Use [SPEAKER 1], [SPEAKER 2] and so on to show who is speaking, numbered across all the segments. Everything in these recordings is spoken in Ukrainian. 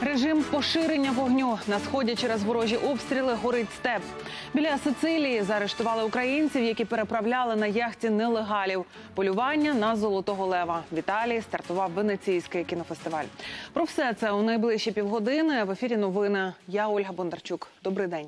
[SPEAKER 1] Режим поширення вогню на сході через ворожі обстріли горить степ. Біля Сицилії заарештували українців, які переправляли на яхті нелегалів. Полювання на золотого лева. В Італії стартував венеційський кінофестиваль. Про все це у найближчі півгодини. В ефірі новини. Я Ольга Бондарчук. Добрий день.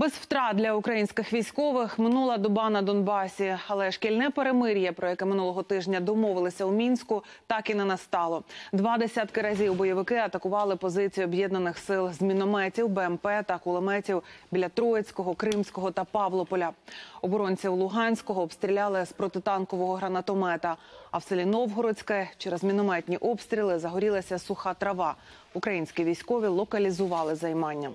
[SPEAKER 1] Без втрат для українських військових минула доба на Донбасі, але шкільне перемир'я, про яке минулого тижня домовилися у мінську, так і не настало. Два десятки разів бойовики атакували позиції об'єднаних сил з мінометів, БМП та кулеметів біля Троїцького, Кримського та Павлополя. Оборонці у Луганського обстріляли з протитанкового гранатомета. А в селі Новгородське через мінометні обстріли загорілася суха трава. Українські військові локалізували займання.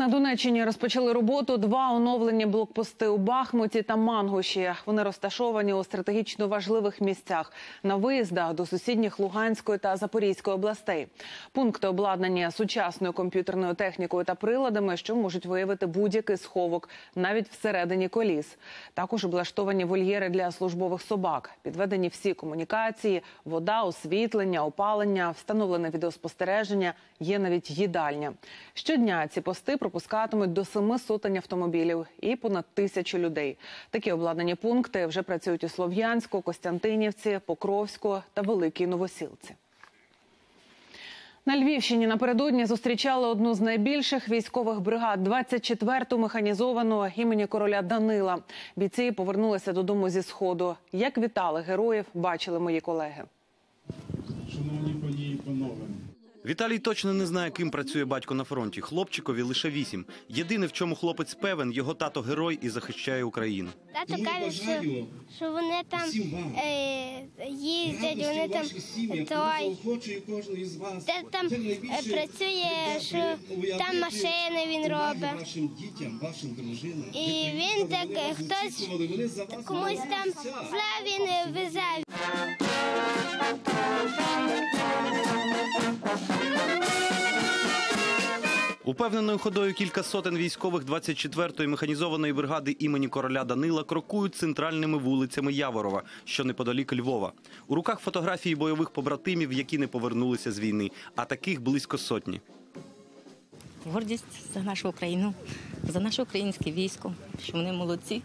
[SPEAKER 1] На Донеччині розпочали роботу два оновлені блокпости у Бахмуті та Мангуші. Вони розташовані у стратегічно важливих місцях на виїздах до сусідніх Луганської та Запорізької областей. Пункти обладнані сучасною комп'ютерною технікою та приладами, що можуть виявити будь-який сховок, навіть всередині коліс. Також облаштовані вольєри для службових собак. Підведені всі комунікації, вода, освітлення, опалення, встановлене відеоспостереження. Є навіть їдальня. Щодня ці пости пропускатимуть до семи сотень автомобілів і понад тисячу людей. Такі обладнані пункти вже працюють у Слов'янську, Костянтинівці, Покровську та Великій Новосілці. На Львівщині напередодні зустрічали одну з найбільших військових бригад 24-ту механізовану імені короля Данила. Бійці повернулися додому зі сходу. Як вітали героїв, бачили мої колеги.
[SPEAKER 2] Шановні
[SPEAKER 3] Віталій точно не знає, ким працює батько на фронті. Хлопчикові лише вісім. Єдине, в чому хлопець певен, його тато герой і захищає Україну.
[SPEAKER 4] Тато каже, що, що вони там е, їздять, вони там той. Де там, е, працює, що там машини він робить.
[SPEAKER 2] Вашим дітям, вашим дружинам.
[SPEAKER 4] І він так, хтось комусь там зла він везе.
[SPEAKER 3] Упевненою ходою кілька сотень військових 24-ї механізованої бригади імені короля Данила крокують центральними вулицями Яворова, що неподалік Львова. У руках фотографії бойових побратимів, які не повернулися з війни, а таких близько сотні.
[SPEAKER 5] гордість за нашу Україну, за наше українське військо, що вони молодці.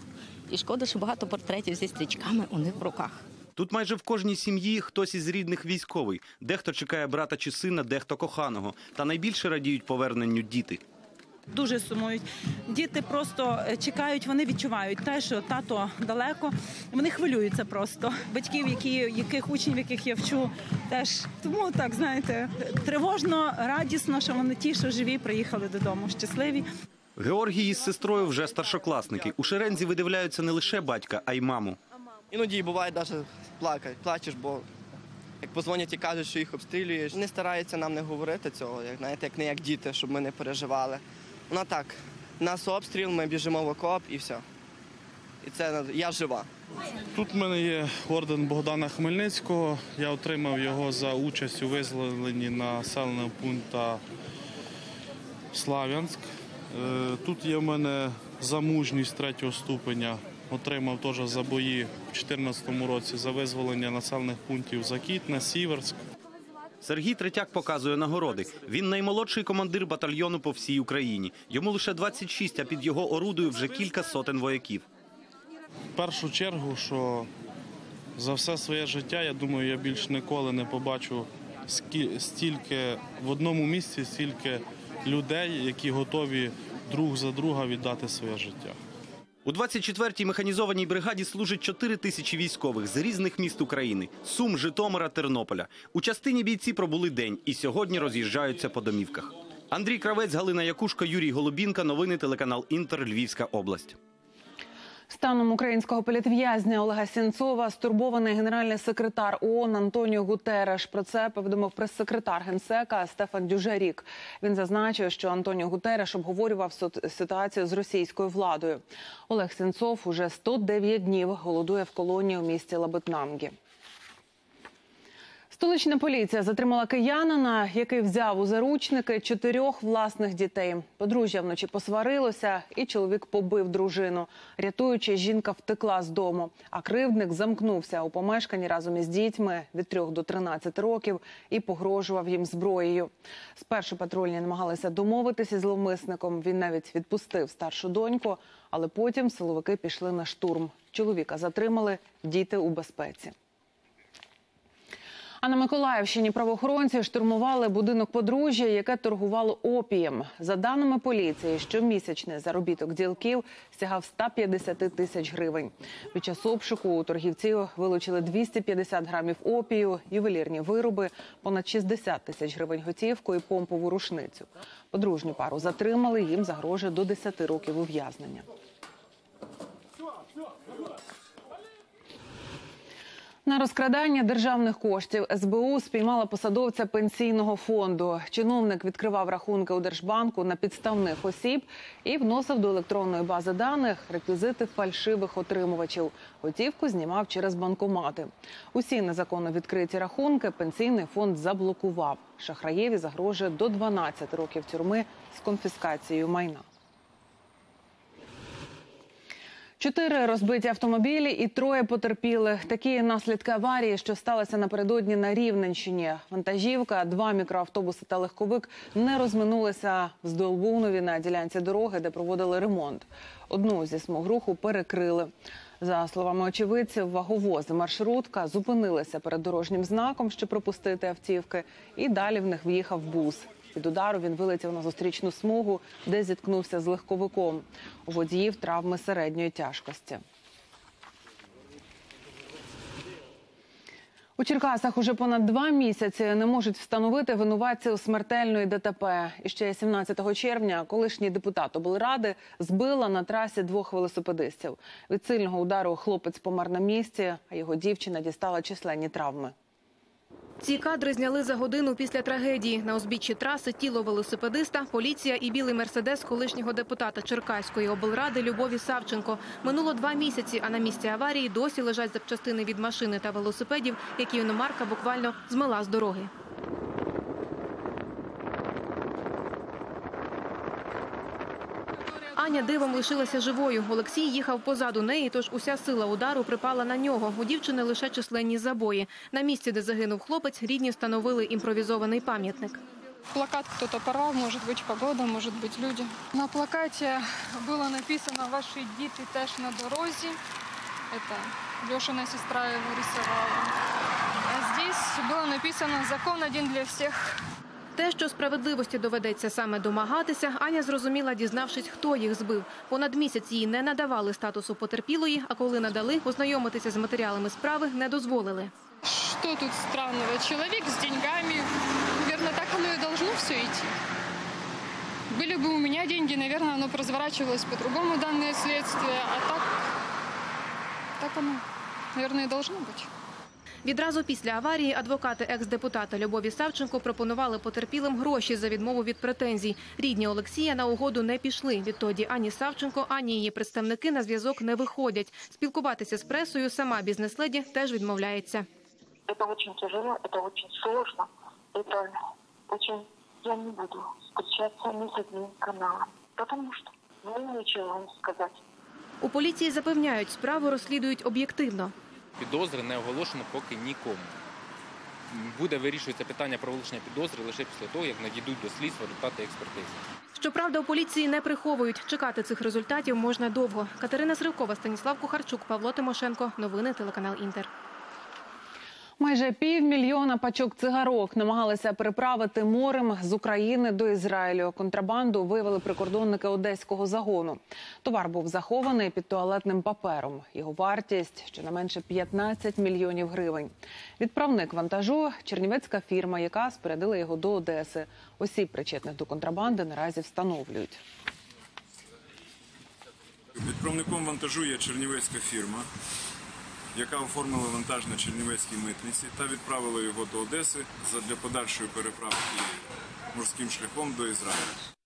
[SPEAKER 5] І шкода, що багато портретів зі стрічками у них в руках.
[SPEAKER 3] Тут майже в кожній сім'ї хтось із рідних військовий. Дехто чекає брата чи сина, дехто коханого. Та найбільше радіють поверненню діти.
[SPEAKER 6] дуже сумують. Діти просто е, чекають, вони відчувають те, що тато далеко. Вони хвилюються просто. Батьків, які, яких учнів, яких я вчу, теж тому так знаєте, тривожно, радісно, що вони ті, що живі, приїхали додому, щасливі.
[SPEAKER 3] Георгій із сестрою вже старшокласники. У шерензі видивляються не лише батька, а й маму.
[SPEAKER 7] Іноді буває навіть плакати, плачеш, бо як позвонять і кажуть, що їх обстрілюєш. Вони стараються нам не говорити цього, як знаєте, як не як діти, щоб ми не переживали. Ну так, нас обстріл, ми біжимо в окоп і все. І це я жива.
[SPEAKER 2] Тут в мене є орден Богдана Хмельницького. Я отримав його за участь у визволенні населеного пункту Слав'янськ. Е, Тут є в мене за мужність третього ступеня. Отримав теж за бої в 2014 році за визволення населених пунктів Закітне, Сіверськ.
[SPEAKER 3] Сергій Третяк показує нагороди. Він наймолодший командир батальйону по всій Україні. Йому лише 26, а під його орудою вже кілька сотень вояків.
[SPEAKER 2] В першу чергу, що за все своє життя, я думаю, я більш ніколи не побачу стільки в одному місці, стільки людей, які готові друг за друга віддати своє життя.
[SPEAKER 3] У 24-й механізованій бригаді служить 4 тисячі військових з різних міст України – Сум, Житомира, Тернополя. У частині бійці пробули день і сьогодні роз'їжджаються по домівках. Андрій Кравець, Галина Якушка, Юрій Голубінка. Новини телеканал Інтер, Львівська область.
[SPEAKER 1] Станом українського політв'язня Олега Сінцова стурбований генеральний секретар ООН Антоніо Гутереш. Про це повідомив прес-секретар генсека Стефан Дюжарік. Він зазначив, що Антоніо Гутереш обговорював ситуацію з російською владою. Олег Сінцов уже 109 днів голодує в колонії у місті Лабитнангі. Столична поліція затримала киянина, який взяв у заручники чотирьох власних дітей. Подружжя вночі посварилося, і чоловік побив дружину. Рятуючи, жінка втекла з дому. А кривдник замкнувся у помешканні разом із дітьми від 3 до 13 років і погрожував їм зброєю. Спершу патрульні намагалися домовитися з зловмисником. Він навіть відпустив старшу доньку, але потім силовики пішли на штурм. Чоловіка затримали, діти у безпеці. А на Миколаївщині правоохоронці штурмували будинок подружжя, яке торгувало опієм. За даними поліції, щомісячний заробіток ділків сягав 150 тисяч гривень. Під час обшуку у торгівців вилучили 250 грамів опію, ювелірні вироби, понад 60 тисяч гривень готівку і помпову рушницю. Подружню пару затримали, їм загрожує до 10 років ув'язнення. На розкрадання державних коштів СБУ спіймала посадовця пенсійного фонду. Чиновник відкривав рахунки у Держбанку на підставних осіб і вносив до електронної бази даних реквізити фальшивих отримувачів. Готівку знімав через банкомати. Усі незаконно відкриті рахунки пенсійний фонд заблокував. Шахраєві загрожує до 12 років тюрми з конфіскацією майна. Чотири розбиті автомобілі і троє потерпіли. Такі наслідки аварії, що сталося напередодні на Рівненщині. Вантажівка, два мікроавтобуси та легковик не розминулися в Здолбунові на ділянці дороги, де проводили ремонт. Одну зі смуг руху перекрили. За словами очевидців, ваговози маршрутка зупинилися перед дорожнім знаком, щоб пропустити автівки, і далі в них в'їхав бус. Від удару він вилетів на зустрічну смугу, де зіткнувся з легковиком. У водіїв травми середньої тяжкості. У Черкасах уже понад два місяці не можуть встановити винуватців смертельної ДТП. І ще 17 червня колишній депутат облради збила на трасі двох велосипедистів. Від сильного удару хлопець помер на місці, а його дівчина дістала численні травми.
[SPEAKER 8] Ці кадри зняли за годину після трагедії. На узбіччі траси тіло велосипедиста, поліція і білий мерседес колишнього депутата Черкаської облради Любові Савченко. Минуло два місяці, а на місці аварії досі лежать запчастини від машини та велосипедів, які іномарка буквально змила з дороги. Аня дивом лишилася живою. Олексій їхав позаду неї, тож уся сила удару припала на нього. У дівчини лише численні забої. На місці, де загинув хлопець, рідні встановили імпровізований пам'ятник.
[SPEAKER 9] Плакат кто-то порвал, может быть погода, может быть люди. На плакате было написано «Ваши діти теж на дорозі». Это Лешина сестра его рисовала. А здесь было написано «Закон один для всех».
[SPEAKER 8] Те, що справедливості доведеться саме домагатися, Аня зрозуміла, дізнавшись, хто їх збив. Понад місяць їй не надавали статусу потерпілої, а коли надали, ознайомитися з матеріалами справи не дозволили.
[SPEAKER 9] Что тут странного? Человек с деньгами. Наверное, так оно и должно все идти. Были бы у меня деньги, наверное, оно бы разворачивалось по-другому данное следствие. А так, так оно, наверное, и должно быть.
[SPEAKER 8] Відразу після аварії адвокати екс-депутата Любові Савченко пропонували потерпілим гроші за відмову від претензій. Рідні Олексія на угоду не пішли. Відтоді ані Савченко, ані її представники на зв'язок не виходять. Спілкуватися з пресою сама бізнес-леді теж відмовляється.
[SPEAKER 10] Это очень тяжело, это очень сложно, это очень... Я не буду встречаться ни с одним каналом, потому что мне нечего вам сказать.
[SPEAKER 8] У поліції запевняють, справу розслідують об'єктивно.
[SPEAKER 11] Підозри не оголошено поки нікому. Буде вирішуватися питання про вилучення підозри лише після того, як надійдуть до слідства результати експертизи.
[SPEAKER 8] Щоправда, у поліції не приховують. Чекати цих результатів можна довго. Катерина Сривкова, Станіслав Кухарчук, Павло Тимошенко. Новини телеканал Інтер.
[SPEAKER 1] Майже півмільйона пачок цигарок намагалися переправити морем з України до Ізраїлю. Контрабанду виявили прикордонники одеського загону. Товар був захований під туалетним папером. Його вартість щонайменше 15 мільйонів гривень. Відправник вантажу чернівецька фірма, яка спорядила його до Одеси. Осіб, причетних до контрабанди, наразі встановлюють.
[SPEAKER 12] Відправником вантажу є чернівецька фірма, яка оформила вантаж на чернівецькій митниці та відправила його до Одеси для подальшої переправки морським шляхом до Ізраїлю.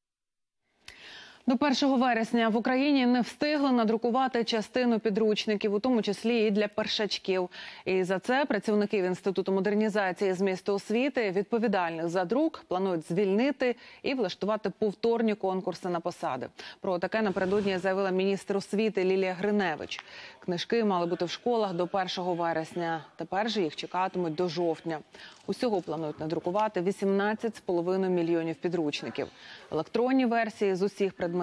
[SPEAKER 1] До 1 вересня в Україні не встигли надрукувати частину підручників, у тому числі і для першачків. І за це працівників інституту модернізації змісту освіти, відповідальних за друк, планують звільнити і влаштувати повторні конкурси на посади. Про таке напередодні заявила міністр освіти Лілія Гриневич. Книжки мали бути в школах до 1 вересня. Тепер же їх чекатимуть до жовтня. Усього планують надрукувати 18,5 мільйонів підручників. Електронні версії з усіх предметів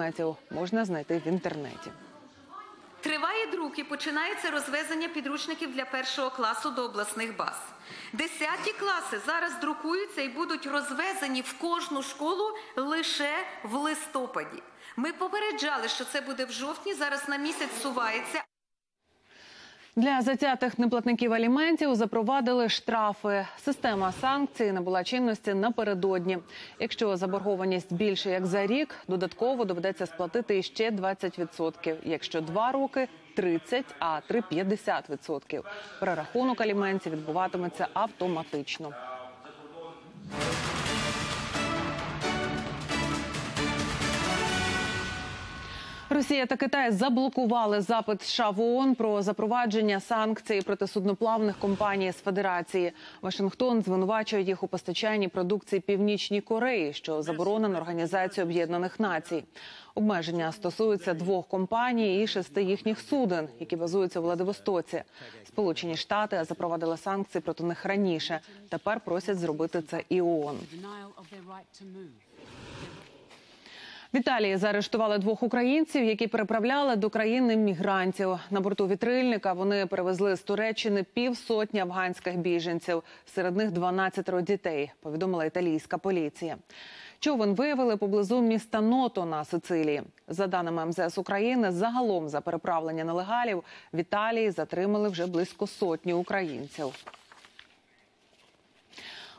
[SPEAKER 1] можна знайти в інтернеті.
[SPEAKER 13] Триває друк і починається розвезення підручників для першого класу до обласних баз. Десяті класи зараз друкуються і будуть розвезені в кожну школу лише в листопаді. Ми попереджали, що це буде в жовтні. Зараз на місяць сувається.
[SPEAKER 1] Для затятих неплатників аліментів запровадили штрафи. Система санкцій набула чинності напередодні. Якщо заборгованість більше як за рік, додатково доведеться сплатити іще 20%. Якщо два роки 30, а три 50%. Перерахунок аліментів відбуватиметься автоматично. Росія та Китай заблокували запит США в ООН про запровадження санкцій проти судноплавних компаній з Федерації. Вашингтон звинувачує їх у постачанні продукції Північній Кореї, що заборонено Організацією Об'єднаних Націй. Обмеження стосуються двох компаній і шести їхніх суден, які базуються у Владивостоці. Сполучені Штати запровадили санкції проти них раніше. Тепер просять зробити це і ООН. В Італії заарештували двох українців, які переправляли до країни мігрантів. На борту вітрильника вони перевезли з Туреччини півсотні афганських біженців. Серед них 12 дітей. Повідомила італійська поліція. Човен виявили поблизу міста Ното на Сицилії. За даними МЗС України, загалом за переправлення нелегалів в Італії затримали вже близько сотні українців.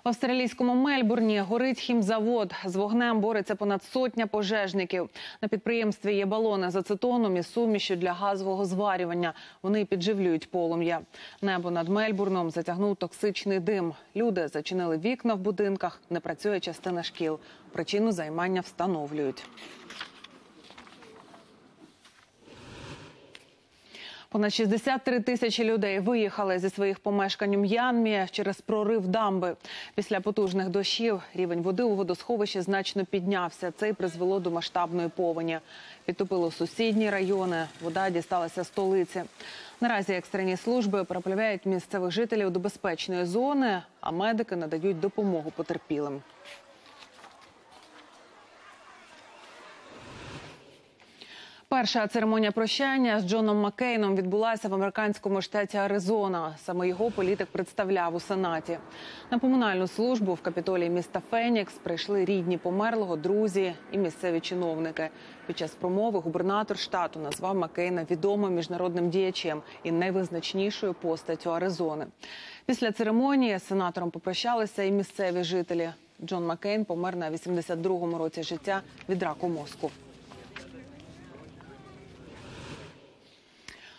[SPEAKER 1] В австралійському Мельбурні горить хімзавод. З вогнем бореться понад сотня пожежників. На підприємстві є балони з ацетоном і сумішю для газового зварювання. Вони підживлюють полум'я. Небо над Мельбурном затягнув токсичний дим. Люди зачинили вікна в будинках. Не працює частина шкіл. Причину займання встановлюють. Понад 63 тисячі людей виїхали зі своїх помешкань у М'янмі через прорив дамби. Після потужних дощів рівень води у водосховищі значно піднявся. Це й призвело до масштабної повені. Підтопило сусідні райони. Вода дісталася столиці. Наразі екстрені служби переправляють місцевих жителів до безпечної зони, а медики надають допомогу потерпілим. Перша церемонія прощання з Джоном Маккейном відбулася в американському штаті Аризона. Саме його політик представляв у сенаті. На поминальну службу в капітолії міста Фенікс прийшли рідні померлого, друзі і місцеві чиновники. Під час промови губернатор штату назвав Маккейна відомим міжнародним діячем і найвизначнішою постаттю Аризони. Після церемонії з сенатором попрощалися і місцеві жителі. Джон Маккейн помер на 82-му році життя від раку мозку.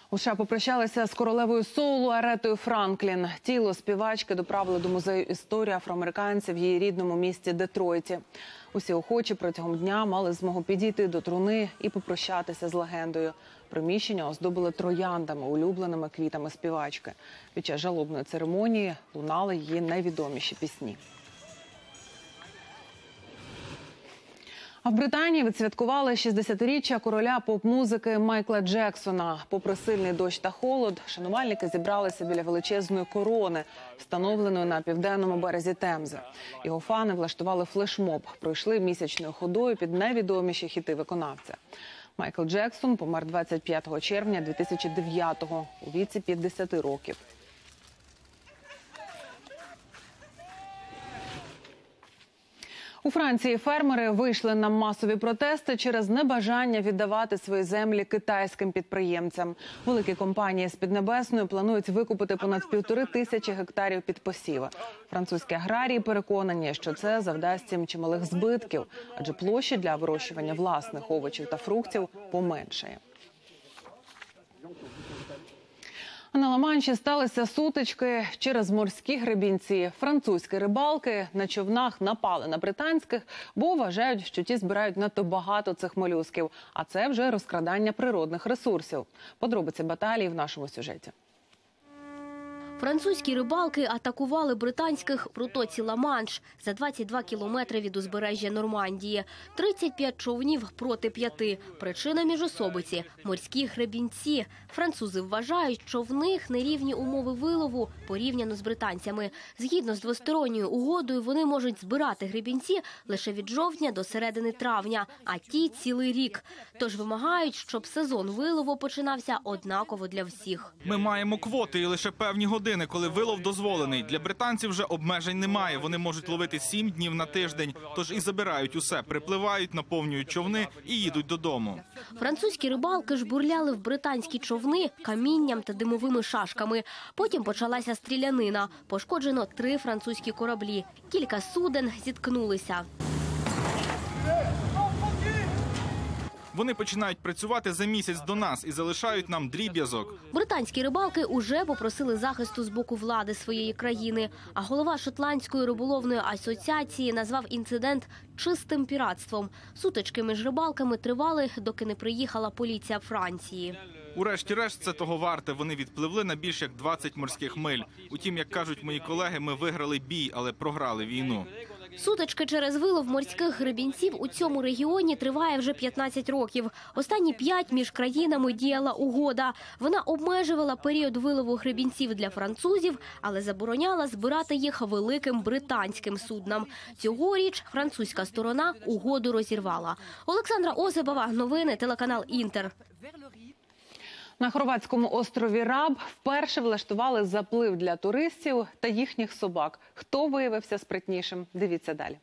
[SPEAKER 1] У США попрощалися з королевою соулу Аретою Франклін. Тіло співачки доправили до музею історії афроамериканців в її рідному місті Детройті. Усі охочі протягом дня мали змогу підійти до труни і попрощатися з легендою. Приміщення оздобили трояндами, улюбленими квітами співачки. Під час жалобної церемонії лунали її найвідоміші пісні. В Британії відсвяткували 60-річчя короля поп-музики Майкла Джексона. Попри сильний дощ та холод, шанувальники зібралися біля величезної корони, встановленої на південному березі Темзи. Його фани влаштували флешмоб, пройшли місячною ходою під найвідоміші хіти виконавця. Майкл Джексон помер 25 червня 2009-го у віці 50 років. У Франції фермери вийшли на масові протести через небажання віддавати свої землі китайським підприємцям. Великі компанії з Піднебесною планують викупити понад півтори тисячі гектарів під посіви. Французькі аграрії переконані, що це завдасть їм чималих збитків, адже площі для вирощування власних овочів та фруктів поменшає. На Ла-Манші сталися сутички через морські гребінці. Французькі рибалки на човнах напали на британських, бо вважають, що ті збирають надто багато цих молюсків. А це вже розкрадання природних ресурсів. Подробиці баталії в нашому сюжеті.
[SPEAKER 14] Французькі рибалки атакували британських в протоці Ла-Манш за 22 кілометри від узбережжя Нормандії. 35 човнів проти п'яти. Причина міжособиці – морські гребінці. Французи вважають, що в них нерівні умови вилову порівняно з британцями. Згідно з двосторонньою угодою, вони можуть збирати гребінці лише від жовтня до середини травня, а ті – цілий рік. Тож вимагають, щоб сезон вилову починався однаково для всіх.
[SPEAKER 15] Ми маємо квоти і лише певні години, коли вилов дозволений. Для британців вже обмежень немає. Вони можуть ловити сім днів на тиждень, тож і забирають усе, припливають, наповнюють човни і їдуть додому.
[SPEAKER 14] Французькі рибалки жбурляли в британські човни камінням та димовими шашками. Потім почалася стрілянина. Пошкоджено три французькі кораблі. Кілька суден зіткнулися.
[SPEAKER 15] Вони починають працювати за місяць до нас і залишають нам дріб'язок.
[SPEAKER 14] Британські рибалки уже попросили захисту з боку влади своєї країни. А голова шотландської риболовної асоціації назвав інцидент чистим піратством. Сутички між рибалками тривали, доки не приїхала поліція Франції.
[SPEAKER 15] Урешті-решт це того варте. Вони відпливли на більш як 20 морських миль. Утім, як кажуть мої колеги, ми виграли бій, але програли війну.
[SPEAKER 14] Сутички через вилов морських гребінців у цьому регіоні триває вже 15 років. Останні п'ять між країнами діяла угода. Вона обмежувала період вилову гребінців для французів, але забороняла збирати їх великим британським суднам. Цьогоріч французька сторона угоду розірвала. Олександра Осипова, новини, телеканал Інтер.
[SPEAKER 1] На хорватському острові Раб вперше влаштували заплив для туристів та їхніх собак. Хто виявився спритнішим? Дивіться далі.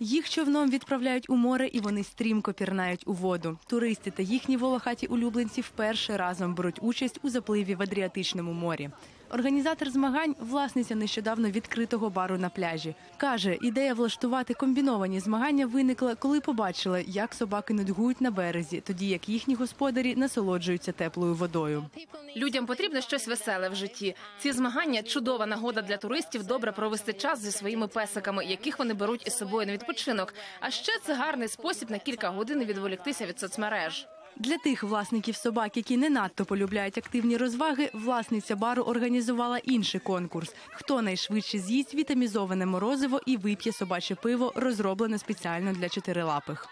[SPEAKER 16] Їх човном відправляють у море, і вони стрімко пірнають у воду. Туристи та їхні волохаті улюбленці вперше разом беруть участь у запливі в Адріатичному морі. Організатор змагань власниця нещодавно відкритого бару на пляжі. Каже, ідея влаштувати комбіновані змагання виникла, коли побачила, як собаки нудьгують на березі, тоді як їхні господарі насолоджуються теплою водою.
[SPEAKER 17] Людям потрібно щось веселе в житті. Ці змагання чудова нагода для туристів добре провести час зі своїми песиками, яких вони беруть із собою на відпочинок. А ще це гарний спосіб на кілька годин відволіктися від соцмереж.
[SPEAKER 16] Для тих власників собак, які не надто полюбляють активні розваги, власниця бару організувала інший конкурс: хто найшвидше з'їсть вітамізоване морозиво і вип'є собаче пиво, розроблене спеціально для чотирилапих.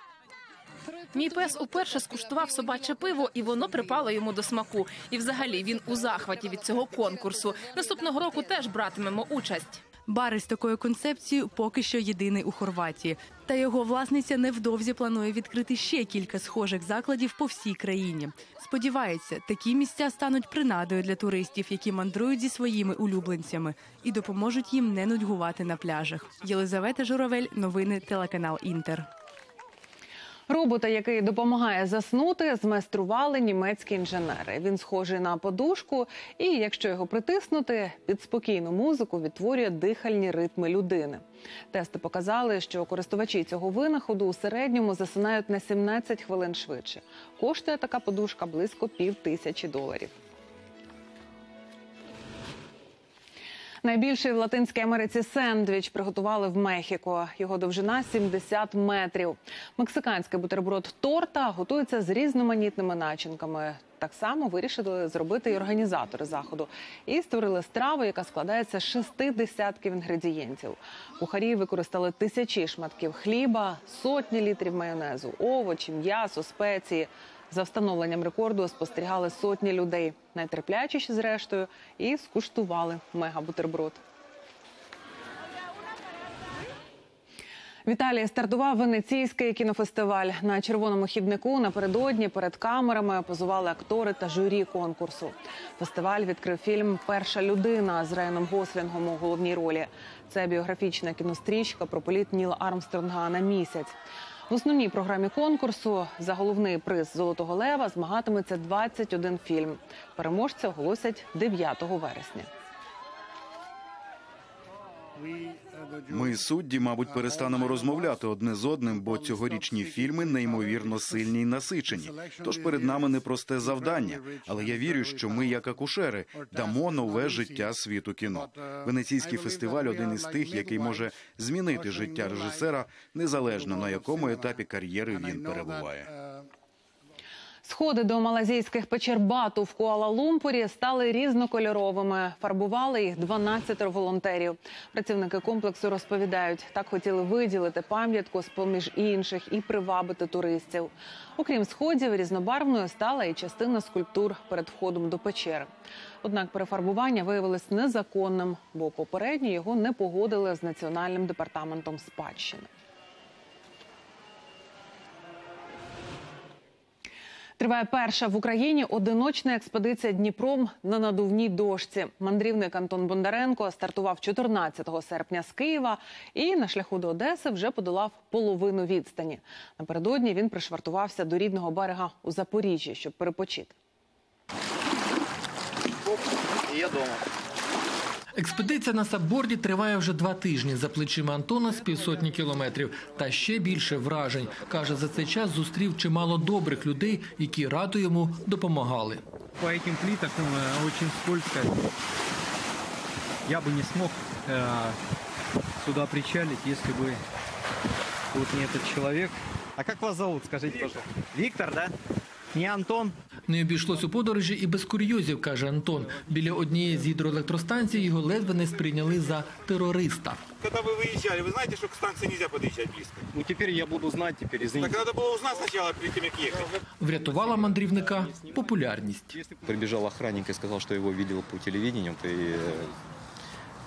[SPEAKER 17] Мій пес уперше скуштував собаче пиво, і воно припало йому до смаку. І, взагалі, він у захваті від цього конкурсу. Наступного року теж братимемо участь.
[SPEAKER 16] Бар із такою концепцією поки що єдиний у Хорватії. Та його власниця невдовзі планує відкрити ще кілька схожих закладів по всій країні. Сподівається, такі місця стануть принадою для туристів, які мандрують зі своїми улюбленцями, і допоможуть їм не нудьгувати на пляжах. Єлизавета Журавель, новини телеканал Інтер.
[SPEAKER 1] Робота, який допомагає заснути, змайстрували німецькі інженери. Він схожий на подушку, і якщо його притиснути, під спокійну музику відтворює дихальні ритми людини. Тести показали, що користувачі цього винаходу у середньому засинають на 17 хвилин швидше. Коштує така подушка близько пів тисячі доларів. Найбільший в Латинській Америці сендвіч приготували в Мехіко. Його довжина 70 метрів. Мексиканський бутерброд торта готується з різноманітними начинками. Так само вирішили зробити і організатори заходу і створили страву, яка складається з шести десятків інгредієнтів. Кухарі використали тисячі шматків хліба, сотні літрів майонезу, овочі, м'ясо, спеції. За встановленням рекорду спостерігали сотні людей, найтерплячіші зрештою, і скуштували мегабутерброд. В Італії стартував венеційський кінофестиваль. На червоному хіднику напередодні перед камерами позували актори та журі конкурсу. Фестиваль відкрив фільм Перша людина з Райаном Гослінгом у головній ролі. Це біографічна кінострічка про політ Ніла Армстронга на місяць. В основній програмі конкурсу за головний приз Золотого лева змагатиметься 21 фільм. Переможця оголосять 9 вересня.
[SPEAKER 18] Ми, судді, мабуть, перестанемо розмовляти одне з одним, бо цьогорічні фільми неймовірно сильні й насичені. Тож перед нами непросте завдання. Але я вірю, що ми, як акушери, дамо нове життя світу кіно. Венеційський фестиваль один із тих, який може змінити життя режисера, незалежно на якому етапі кар'єри він перебуває.
[SPEAKER 1] Сходи до малазійських печер Бату в Куала-Лумпурі стали різнокольоровими. Фарбували їх 12 волонтерів. Працівники комплексу розповідають, так хотіли виділити пам'ятку з поміж інших і привабити туристів. Окрім сходів, різнобарвною стала і частина скульптур перед входом до печери. Однак перефарбування виявилось незаконним, бо попередньо його не погодили з національним департаментом спадщини. Триває перша в Україні одиночна експедиція Дніпром на надувній дошці. Мандрівник Антон Бондаренко стартував 14 серпня з Києва і на шляху до Одеси вже подолав половину відстані. Напередодні він пришвартувався до рідного берега у Запоріжжі, щоб перепочити.
[SPEAKER 19] Я дома.
[SPEAKER 20] Експедиція на сабборді триває вже два тижні. За плечима Антона з півсотні кілометрів. Та ще більше вражень. Каже, за цей час зустрів чимало добрих людей, які радо йому допомагали.
[SPEAKER 21] По этим плитам э, очень скользко. Я бы не смог э, сюда причалить, если бы тут не этот человек. А как вас зовут, скажите, пожалуйста? Виктор, да? Не Антон?
[SPEAKER 20] Не обійшлось у подорожі і без курйозів, каже Антон. Біля однієї з гідроелектростанцій його ледве не сприйняли за терориста.
[SPEAKER 22] Когда вы выезжали, вы знаете, что к станции нельзя подъезжать близко?
[SPEAKER 21] Ну теперь я буду знать, теперь извините.
[SPEAKER 22] Так надо было узнать сначала, перед тем, как ехать.
[SPEAKER 20] Врятувала мандрівника популярність.
[SPEAKER 23] Прибежал охранник и сказал, что его видел по телевидению. И э,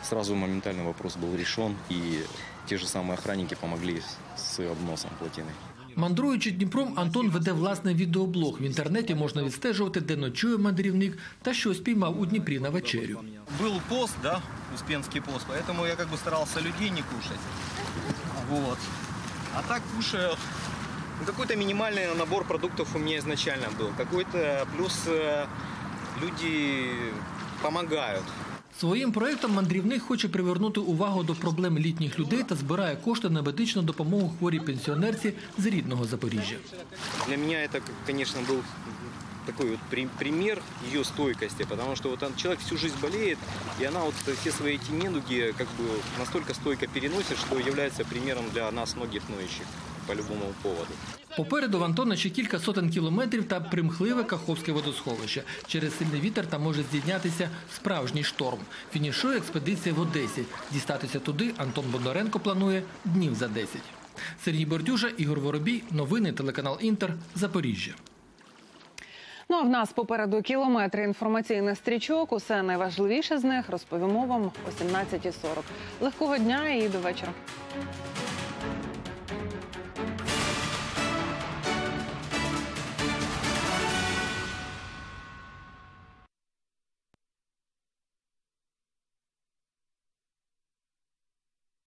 [SPEAKER 23] сразу моментально вопрос был решен. И те же самые охранники помогли с обносом плотины.
[SPEAKER 20] Мандруючи Дніпром, Антон веде власний відеоблог. В інтернеті можна відстежувати, де ночує мандрівник та що спіймав у Дніпрі на вечерю.
[SPEAKER 23] Был пост, да, Успенский пост, поэтому я как бы старался людей не кушать. Вот. А так кушаю. Ну, какой-то минимальный набор продуктов у меня изначально был. Какой-то плюс э, люди помогают.
[SPEAKER 20] Своїм проєктом мандрівник хоче привернути увагу до проблем літніх людей та збирає кошти на медичну допомогу хворій пенсіонерці з рідного Запоріжжя.
[SPEAKER 23] Для меня это, конечно, был такой вот при- пример ее стойкости, потому что вот он, человек всю жизнь болеет, и она вот все свои эти недуги как бы настолько стойко переносит, что является примером для нас многих ноющих по любому поводу.
[SPEAKER 20] Попереду в Антона ще кілька сотень кілометрів та примхливе Каховське водосховище. Через сильний вітер там може здійнятися справжній шторм. Фінішує експедиція в Одесі. Дістатися туди Антон Бондаренко планує днів за 10. Сергій Бордюжа, Ігор Воробій. Новини телеканал Інтер. Запоріжжя.
[SPEAKER 1] Ну а в нас попереду кілометри інформаційних стрічок. Усе найважливіше з них розповімо вам о 17.40. Легкого дня і до вечора.